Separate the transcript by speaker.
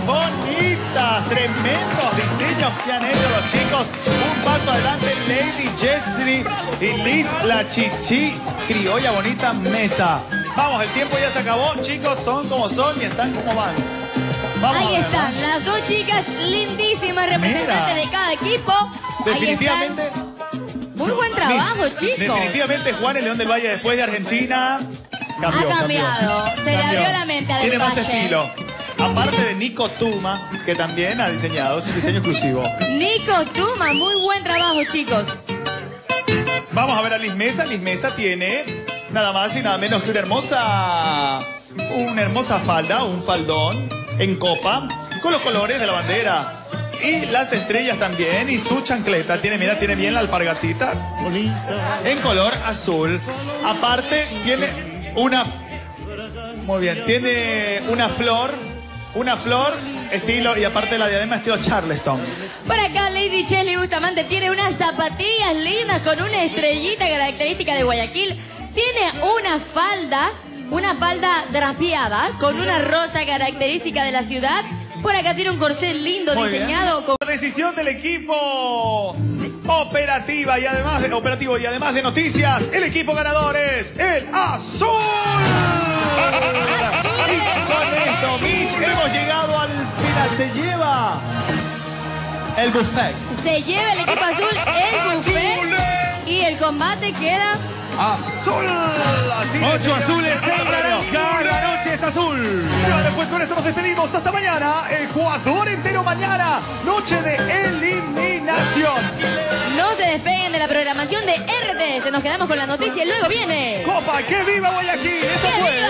Speaker 1: bonitas. Tremendos diseños que han hecho los chicos. Un paso adelante, Lady Jessie y Liz la Chichi. Criolla bonita mesa. Vamos, el tiempo ya se acabó. Chicos, son como son y están como van. Vamos
Speaker 2: Ahí
Speaker 1: ver,
Speaker 2: están,
Speaker 1: ¿no?
Speaker 2: las dos chicas lindísimas representantes
Speaker 1: Mira.
Speaker 2: de cada equipo.
Speaker 1: Definitivamente.
Speaker 2: Muy buen trabajo, chicos.
Speaker 1: Definitivamente Juan el León del Valle después de Argentina cambió.
Speaker 2: Ha cambiado.
Speaker 1: cambió.
Speaker 2: Se le abrió la mente a
Speaker 1: Tiene más estilo. Aparte de Nico Tuma, que también ha diseñado, es un diseño exclusivo.
Speaker 2: Nico Tuma, muy buen trabajo, chicos.
Speaker 1: Vamos a ver a Liz Mesa. Liz Mesa tiene nada más y nada menos que una hermosa, una hermosa falda, un faldón en copa, con los colores de la bandera. Y las estrellas también, y su chancleta. Tiene, mira, tiene bien la alpargatita en color azul. Aparte, tiene una. Muy bien, tiene una flor, una flor estilo, y aparte la diadema estilo Charleston.
Speaker 2: Por acá Lady Chesley Bustamante tiene unas zapatillas lindas con una estrellita característica de Guayaquil. Tiene una falda, una falda drapeada con una rosa característica de la ciudad. Por acá tiene un corset lindo
Speaker 1: Muy bien.
Speaker 2: diseñado con...
Speaker 1: Decisión del equipo operativa y además de, operativo y además de noticias, el equipo ganador es el azul. Esto, Mitch, hemos llegado al final. Se lleva el buffet.
Speaker 2: Se lleva el equipo azul el buffet y el combate queda...
Speaker 1: Azul. Así es,
Speaker 3: Ocho azules, seis naranja, la noche es azul.
Speaker 1: Se va después con esto nos despedimos. Hasta mañana. Ecuador entero mañana. Noche de eliminación.
Speaker 2: No se despeguen de la programación de RTS. Nos quedamos con la noticia y luego viene...
Speaker 1: Copa, que viva Guayaquil. Esto
Speaker 2: ¡Que
Speaker 1: fue.